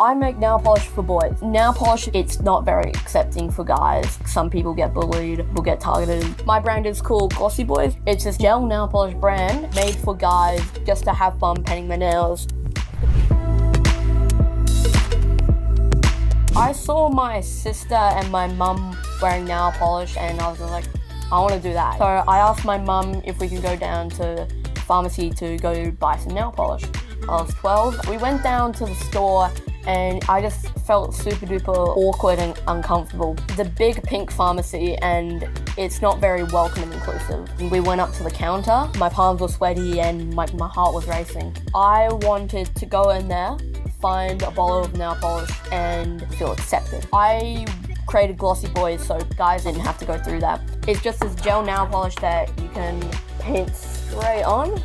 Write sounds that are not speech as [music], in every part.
I make nail polish for boys. Nail polish, it's not very accepting for guys. Some people get bullied, will get targeted. My brand is called Glossy Boys. It's this gel nail polish brand made for guys just to have fun painting their nails. I saw my sister and my mum wearing nail polish and I was like, I want to do that. So I asked my mum if we could go down to pharmacy to go buy some nail polish. I was 12. We went down to the store and I just felt super duper awkward and uncomfortable. The big pink pharmacy and it's not very welcome and inclusive. We went up to the counter, my palms were sweaty and my, my heart was racing. I wanted to go in there, find a bottle of nail polish and feel accepted. I created Glossy Boys so guys didn't have to go through that. It's just this gel nail polish that you can paint straight on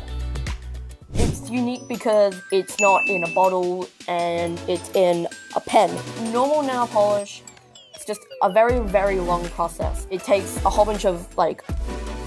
it's unique because it's not in a bottle and it's in a pen. Normal nail polish, it's just a very, very long process. It takes a whole bunch of like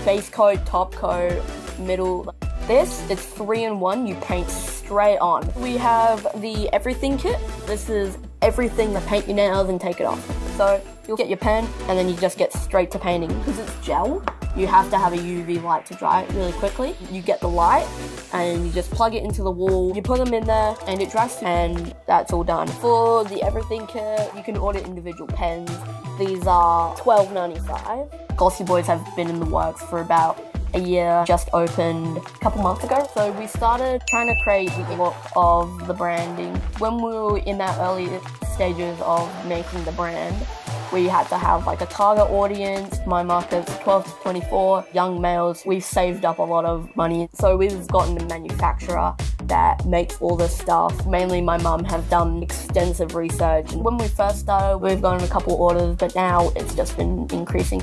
base coat, top coat, middle. This, it's three in one, you paint straight on. We have the everything kit. This is everything to paint your nails and take it off. So you'll get your pen and then you just get straight to painting. Because it's gel, you have to have a UV light to dry it really quickly. You get the light and you just plug it into the wall. You put them in there and it dries and that's all done. For the everything kit, you can order individual pens. These are $12.95. Glossy Boys have been in the works for about a year, just opened a couple months ago. So we started trying to create the look of the branding. When we were in that early stages of making the brand, we had to have like a target audience. My market's 12 to 24 young males. We've saved up a lot of money. So we've gotten a manufacturer that makes all this stuff. Mainly my mum has done extensive research. When we first started, we've gotten a couple orders, but now it's just been increasing.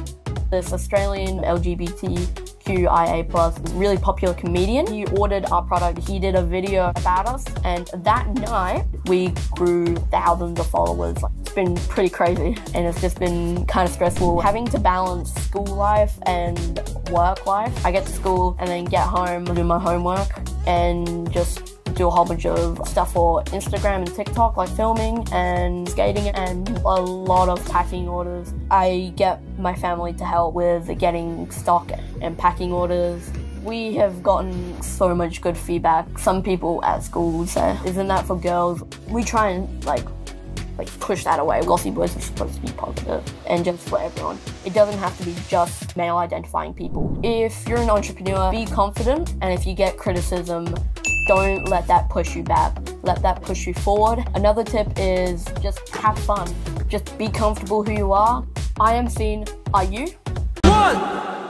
This Australian LGBTQIA plus really popular comedian. He ordered our product. He did a video about us, and that night we grew thousands of followers. It's been pretty crazy, and it's just been kind of stressful having to balance school life and work life. I get to school and then get home, do my homework, and just do a whole bunch of stuff for Instagram and TikTok, like filming and skating, and a lot of packing orders. I get my family to help with getting stock and packing orders. We have gotten so much good feedback. Some people at school say, "Isn't that for girls?" We try and like like push that away. Glossy boys are supposed to be positive and just for everyone. It doesn't have to be just male identifying people. If you're an entrepreneur, be confident and if you get criticism, don't let that push you back. Let that push you forward. Another tip is just have fun. Just be comfortable who you are. I am seen. Are you? One,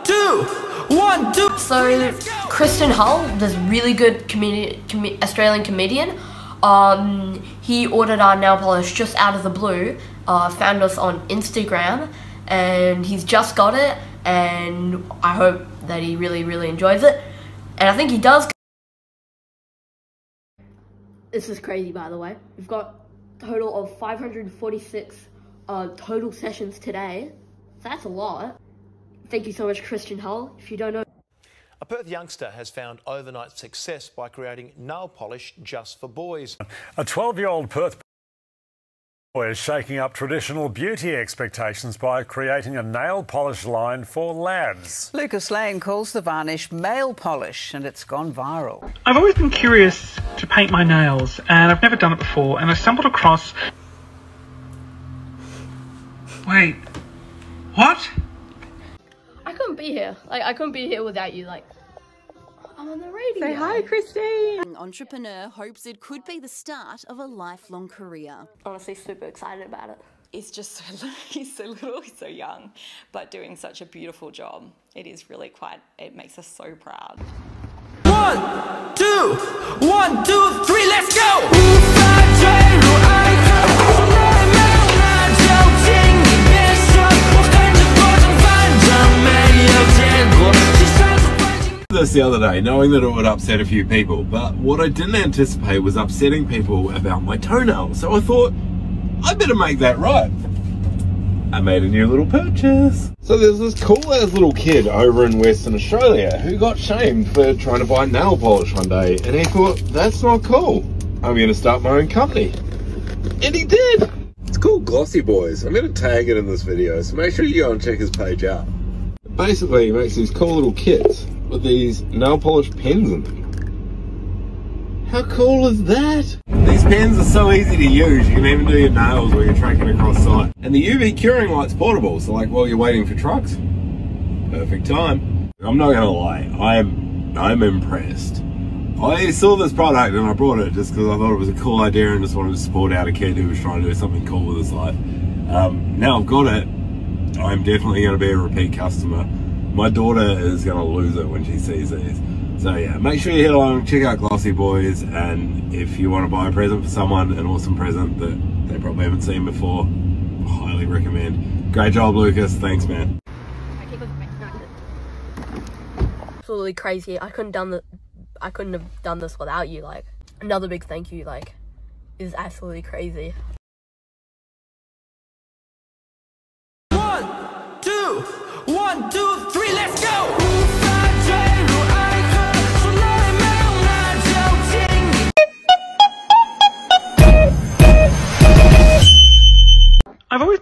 two, one, two. So, Christian Hull, this really good comedi- com Australian comedian, um, he ordered our nail polish just out of the blue, uh, found us on Instagram, and he's just got it, and I hope that he really, really enjoys it. And I think he does. This is crazy, by the way. We've got total of 546 uh, total sessions today. That's a lot. Thank you so much, Christian Hull. If you don't know, Perth youngster has found overnight success by creating nail polish just for boys. A 12 year old Perth boy is shaking up traditional beauty expectations by creating a nail polish line for lads. Lucas Lane calls the varnish male polish and it's gone viral. I've always been curious to paint my nails and I've never done it before and I stumbled across. Wait, what? I couldn't be here. Like I couldn't be here without you. Like I'm on the radio. Say hi, Christine. An entrepreneur hopes it could be the start of a lifelong career. Honestly, super excited about it. He's just so [laughs] he's so little, he's so young, but doing such a beautiful job. It is really quite. It makes us so proud. One, two, one, two, three, let's go. This the other day, knowing that it would upset a few people, but what I didn't anticipate was upsetting people about my toenail. So I thought, I better make that right. I made a new little purchase. So there's this cool ass little kid over in Western Australia who got shamed for trying to buy nail polish one day, and he thought, that's not cool. I'm gonna start my own company. And he did! It's called Glossy Boys. I'm going to tag it in this video, so make sure you go and check his page out. Basically, he makes these cool little kits with these nail polish pens in them. How cool is that? These pens are so easy to use. You can even do your nails while you're trekking across site. And the UV curing light's portable, so like while you're waiting for trucks, perfect time. I'm not gonna lie, I'm I'm impressed. I saw this product and I brought it just because I thought it was a cool idea and just wanted to support out a kid who was trying to do something cool with his life. Um, now I've got it, I'm definitely going to be a repeat customer. My daughter is going to lose it when she sees these. So yeah, make sure you head along, check out Glossy Boys, and if you want to buy a present for someone, an awesome present that they probably haven't seen before, highly recommend. Great job, Lucas. Thanks, man. Absolutely crazy. I couldn't done the, I couldn't have done this without you. Like another big thank you. Like is absolutely crazy. One, two, one, two,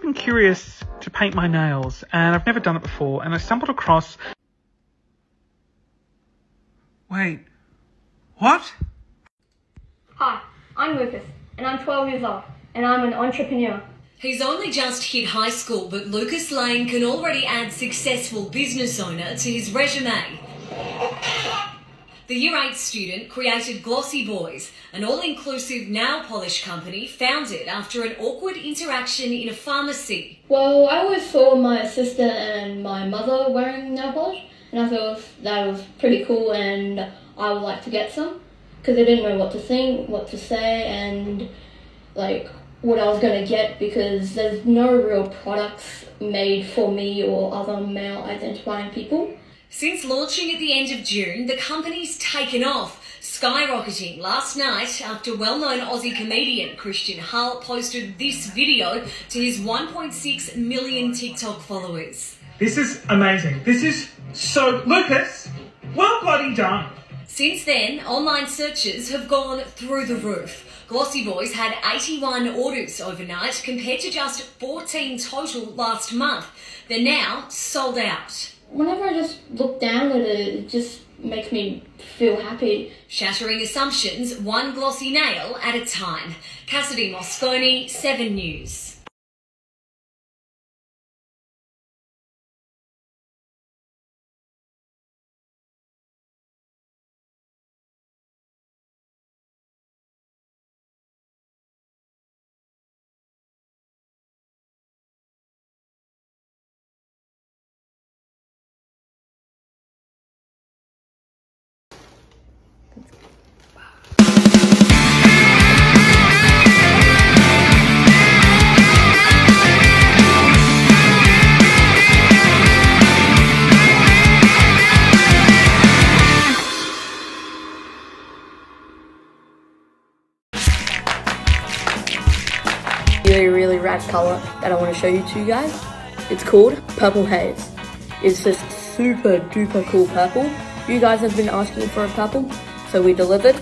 I've curious to paint my nails, and I've never done it before, and I stumbled across. Wait, what? Hi, I'm Lucas, and I'm 12 years old, and I'm an entrepreneur. He's only just hit high school, but Lucas Lane can already add successful business owner to his resume. The Year 8 student created Glossy Boys, an all inclusive nail polish company founded after an awkward interaction in a pharmacy. Well, I always saw my sister and my mother wearing nail polish, and I thought that was pretty cool, and I would like to get some because I didn't know what to think, what to say, and like what I was gonna get because there's no real products made for me or other male identifying people. Since launching at the end of June, the company's taken off, skyrocketing last night after well known Aussie comedian Christian Hull posted this video to his 1.6 million TikTok followers. This is amazing. This is so. Lucas, well bloody done. Since then, online searches have gone through the roof. Glossy Boys had 81 orders overnight compared to just 14 total last month. They're now sold out. Whenever I just look down at it, it just makes me feel happy. Shattering assumptions, one glossy nail at a time. Cassidy Moscone, 7 News. Rad color that I want to show you to you guys. It's called Purple Haze. It's just super duper cool purple. You guys have been asking for a purple, so we delivered,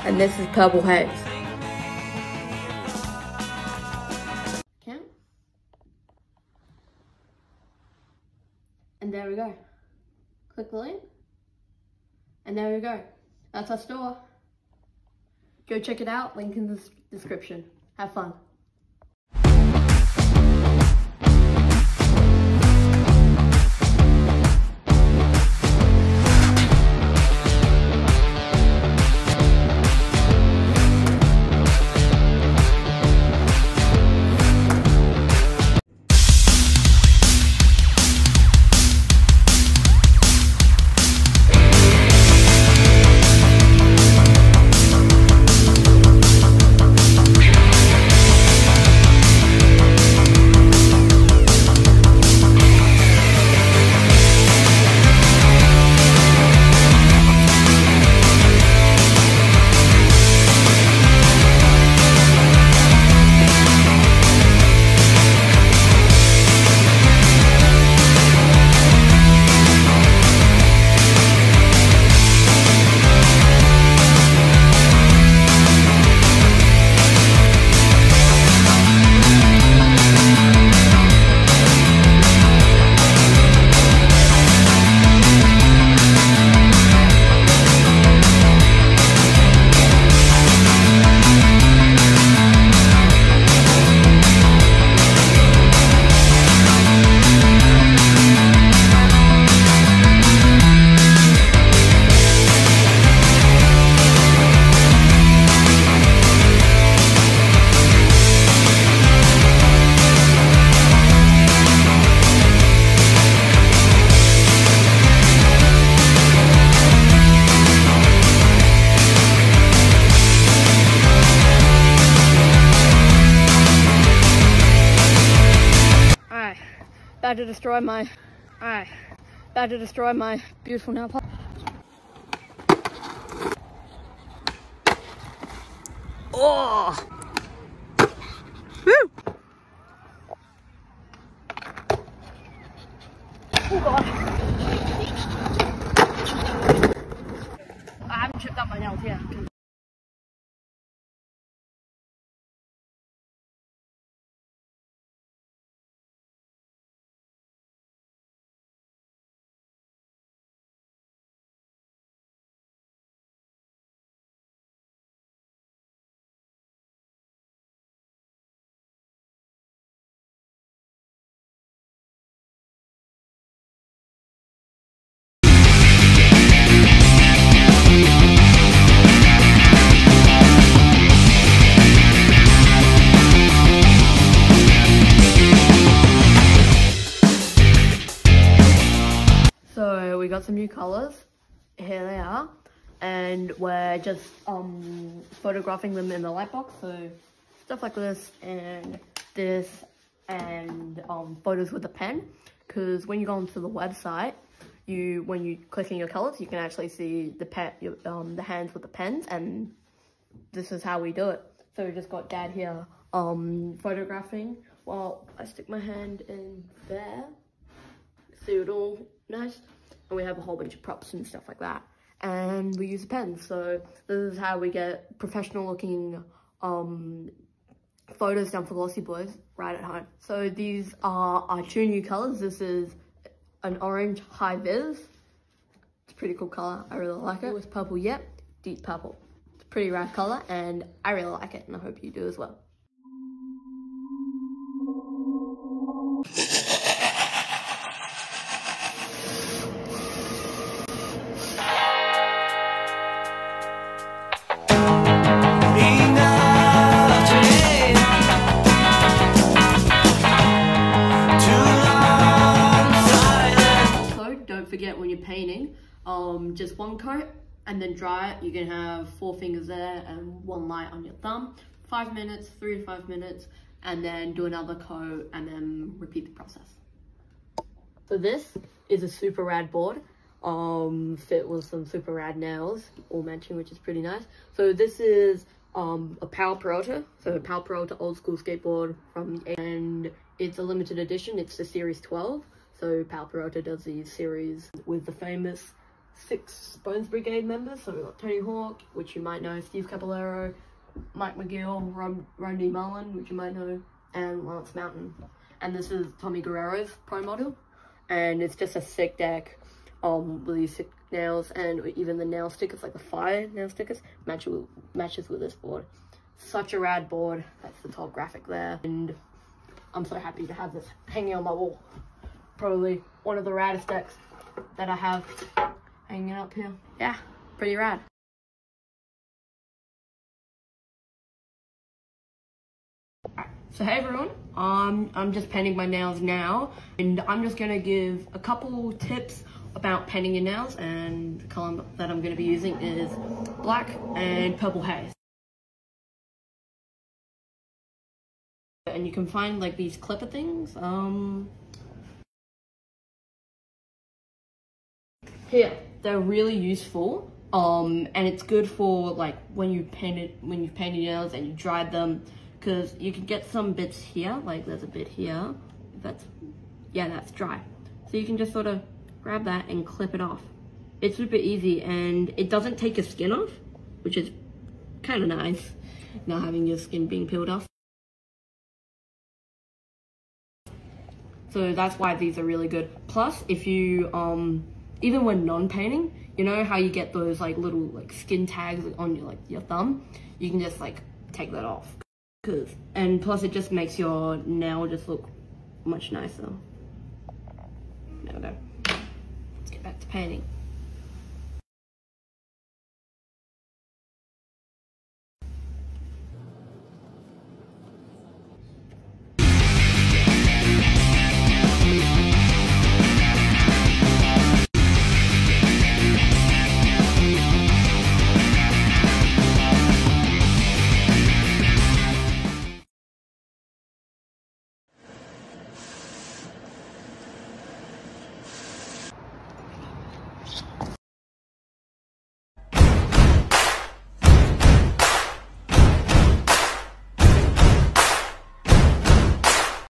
and this is Purple Haze. Count. And there we go. Click the link. And there we go. That's our store. Go check it out, link in the description. Have fun. About to destroy my, alright, about to destroy my beautiful nail polish. Oh! Woo! Got some new colors. Here they are. And we're just um, photographing them in the light box. So stuff like this and this and um, photos with a pen. Because when you go onto the website, you when you click in your colors, you can actually see the pen, um, the hands with the pens. And this is how we do it. So we just got dad here um, photographing while I stick my hand in there see it all nice. And we have a whole bunch of props and stuff like that. And we use a pen. So this is how we get professional looking um, photos done for Glossy Boys right at home. So these are our two new colors. This is an orange high vis. It's a pretty cool color. I really like it. It's purple yep, deep purple. It's a pretty rad color and I really like it and I hope you do as well. Um, just one coat and then dry it. You can have four fingers there and one light on your thumb. Five minutes, three to five minutes, and then do another coat and then repeat the process. So this is a super rad board. Um, fit with some super rad nails, all matching, which is pretty nice. So this is um, a Powell Peralta, so a Powell Peralta old school skateboard from, and it's a limited edition. It's the Series 12. So Powell Peralta does these series with the famous six Bones Brigade members. So we've got Tony Hawk, which you might know, Steve Caballero, Mike McGill, Ron, Rodney Mullen, which you might know, and Lance Mountain. And this is Tommy Guerrero's Pro model. And it's just a sick deck um, with these sick nails and even the nail stickers, like the fire nail stickers, match with, matches with this board. Such a rad board. That's the top graphic there. And I'm so happy to have this hanging on my wall. Probably one of the raddest decks that I have hanging up here. Yeah, pretty rad. So hey everyone, um, I'm just painting my nails now and I'm just gonna give a couple tips about painting your nails and the color that I'm gonna be using is black and purple haze. And you can find like these clipper things, um, here, they're really useful. Um, and it's good for like when you painted, when you painted your nails and you dried them because you can get some bits here, like there's a bit here, that's, yeah, that's dry. So you can just sort of grab that and clip it off. It's super easy and it doesn't take your skin off, which is kind of nice, not having your skin being peeled off. So that's why these are really good. Plus, if you, um, even when non-painting, you know how you get those like little like skin tags on your like your thumb? You can just like take that off. Cause, and plus it just makes your nail just look much nicer. There we go. Let's get back to painting.